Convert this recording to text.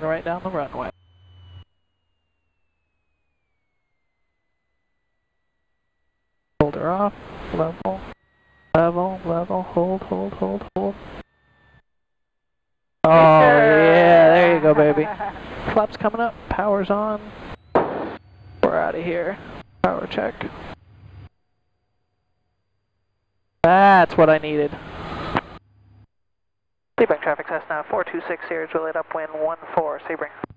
down the runway. Hold her off, level, level, level, hold, hold, hold, hold. Oh yeah, there you go baby. Flaps coming up, power's on. We're out of here. Power check. That's what I needed. Sebring traffic Cessna 426 here, Juliet upwind 14, Sebring.